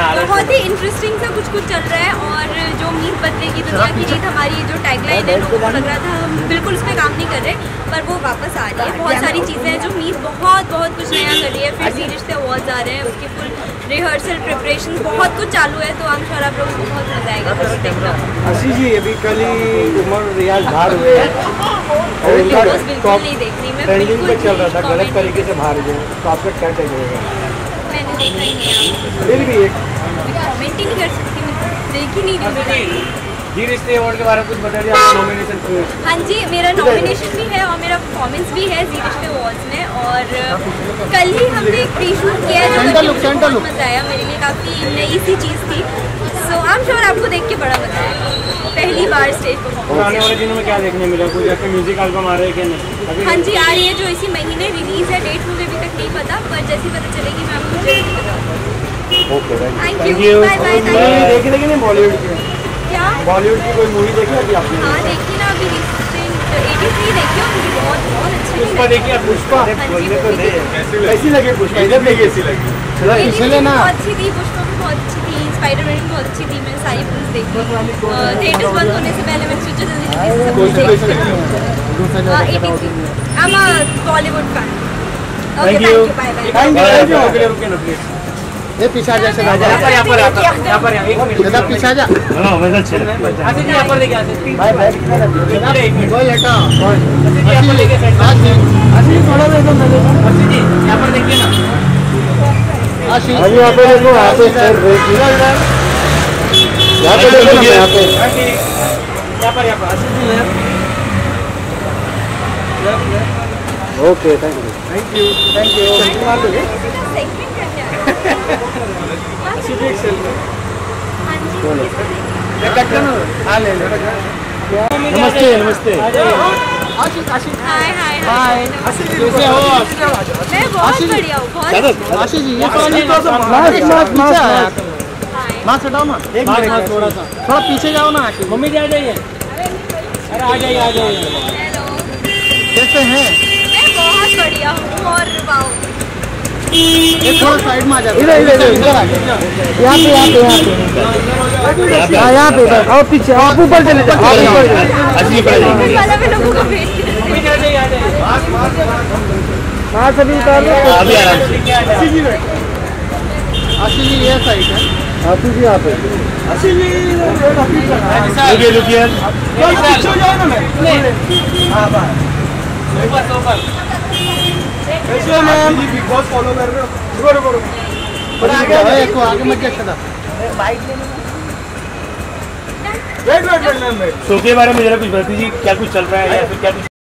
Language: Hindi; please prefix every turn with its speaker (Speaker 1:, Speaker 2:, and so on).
Speaker 1: है
Speaker 2: बहुत ही इंटरेस्टिंग सा कुछ कुछ चल रहा है और जो मीत बदले की दुनिया की रीत हमारी जो टैगलाइन है लोगों को लग रहा था हम बिल्कुल उस पर काम नहीं कर रहे पर वो वापस आ रही है। बहुत सारी चीज़ें हैं जो मीत बहुत बहुत कुछ नया कर रही है। फिर सी रिश्ते अवार्ड्स आ रहे हैं उसकी फुल रिहर्सल प्रिपरेशन बहुत कुछ चालू है तो हम श्योर आप लोगों को बहुत मज़ा आएगा। कुछ
Speaker 3: जी अभी कल ही उमर रियाज बाहर हुए हैं।
Speaker 2: बिल्कुल नहीं देख रही मैं बिल्कुल
Speaker 3: चल रहा था गलत तरीके से बाहर गए तो आपका क्या टेक
Speaker 2: ही नहीं है
Speaker 3: फिर भी एक।
Speaker 2: कमेंट ही नहीं कर सकती देख ही नहीं रही मैं।
Speaker 3: जी अवार्ड के बारे में कुछ बता दिया नॉमिनेशन हाँ
Speaker 2: जी मेरा नॉमिनेशन भी है और मेरा परफॉर्मेंस भी है जी रिश्ते अवार्ड्स में और कल ही हमने एक प्री शूट किया है जो मुझे बहुत मज़ा आया मेरे लिए काफ़ी नई सी चीज़ थी। सो आई एम श्योर आपको देख के बड़ा मज़ा आएगा पहली बार स्टेज
Speaker 3: और आने वाले दिनों में क्या देखने मिला? कुछ ऐसे म्यूज़िक एल्बम आ रहे हैं कि नहीं?
Speaker 2: हाँ जी आ रही है जो इसी महीने रिलीज़ है डेट मुझे अभी तक नहीं पता पर जैसे पता चलेगी मैं आपको ज़रूर बताऊँगी
Speaker 3: okay
Speaker 2: thank you bye bye thank you
Speaker 3: देखी देखी नहीं बॉलीवुड की।
Speaker 2: क्या?
Speaker 3: बॉलीवुड की कोई मूवी देखी अभी आपने?
Speaker 2: हाँ देखी ना अभी रिसेंट एटी थ्री देखी और मुझे बहुत बहुत अच्छी
Speaker 3: पुष्पा
Speaker 2: हाँ।
Speaker 3: बोलने तो
Speaker 2: भी
Speaker 3: कैसी लगी? पुष्पा? इधर कैसी लगी?
Speaker 2: बहुत अच्छी थी पुष्पा भी बहुत अच्छी थी स्पाइडरमैन भी बहुत अच्छी थी मैंने सारी फ़िल्म देखी। थिएटर्स बंद होने से पहले मैंने सोचा जल्दी I am Bollywood fan
Speaker 3: thank
Speaker 2: thank
Speaker 3: you
Speaker 2: you bye bye
Speaker 3: thank you thank you रुकिए रुकिए ना प्लीज़
Speaker 4: ये पीछे आ जा
Speaker 3: यहाँ पर यहाँ पर यहाँ पर यहाँ पर एक मिनट
Speaker 4: दादा पीछे आ जा।
Speaker 3: हाँ वैसा चल आशीष जी यहाँ पर देखिए आशीष जी।
Speaker 4: भाई बैठ है
Speaker 3: अरे एक मिनट
Speaker 4: कोई हटा कौन
Speaker 3: आशीष जी यहाँ पर देखिए साइड में
Speaker 4: आशीष
Speaker 3: आशीष थोड़ा इधर नज़र आशीष जी यहाँ पर देखिए ना।
Speaker 4: आशीष।
Speaker 3: अभी यहाँ पे देखो यहाँ पे सर यहाँ पे देखो यहाँ पे। यहाँ पर यहाँ पर। Ashish ji okay thank you thank you thank you मार दोगे
Speaker 2: सेगमेंट करके आया
Speaker 3: आशीष जी एक सेल्फी
Speaker 2: हाँ
Speaker 3: हाँ ले लो। नमस्ते नमस्ते।
Speaker 4: आशीष आशीष।
Speaker 2: हाय हाय हाय।
Speaker 4: कैसे हो आप?
Speaker 2: मैं बहुत बढ़िया हूँ बहुत
Speaker 4: आशीष जी ये
Speaker 3: आशीष
Speaker 4: थोड़ा सा
Speaker 3: मास्क,
Speaker 4: हटाओ ना
Speaker 3: एक मिनट थोड़ा सा।
Speaker 4: थोड़ा पीछे जाओ ना आशीष।
Speaker 3: मम्मी जी आ जाइए। अरे आ जाइए आ जाइए।
Speaker 4: कैसे हैं?
Speaker 2: मैं बहुत बढ़िया हूँ और वाओ।
Speaker 4: थोड़ा साइड में आ जाओ
Speaker 3: इधर इधर इधर। यहाँ पे यहाँ पे यहाँ पे। हाँ यहाँ पे इधर। और पीछे आप ऊपर चले जाओ। आप ऊपर
Speaker 2: ऊपर
Speaker 3: हाँ। सभी उतार लो।
Speaker 1: अभी आराम से।
Speaker 3: आशीष जी
Speaker 4: ये साइड है।
Speaker 3: आशीष जी यहाँ पे। आशीष जी
Speaker 1: रुकिए रुकिए
Speaker 3: पीछे जाओ ना मैं। हाँ बस कैसे हो मैम बिग बॉस फॉलो कर रहे हो। रुको रुको रुको।
Speaker 4: पर आगे है को आगे मत सदा
Speaker 3: wait wait wait ma'am wait
Speaker 1: show के बारे में जरा कुछ बता दीजिए क्या कुछ चल रहा है या फिर क्या कुछ